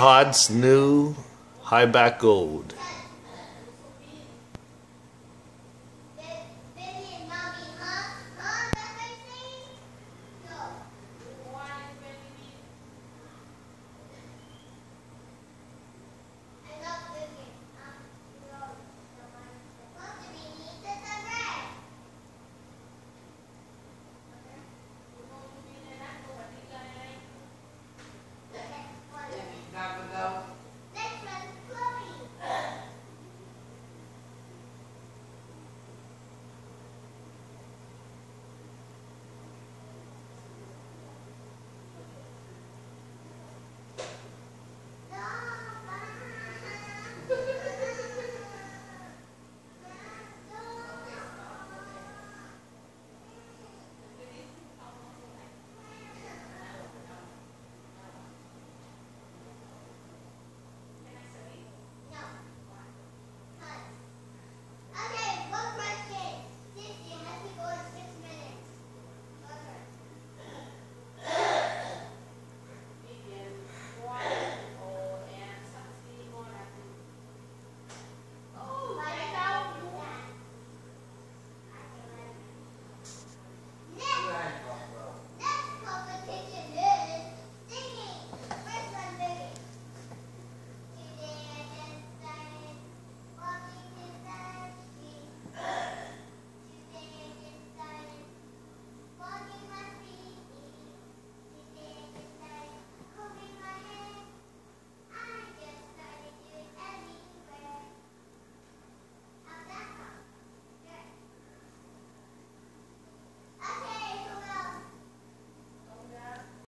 Todd's new high back gold.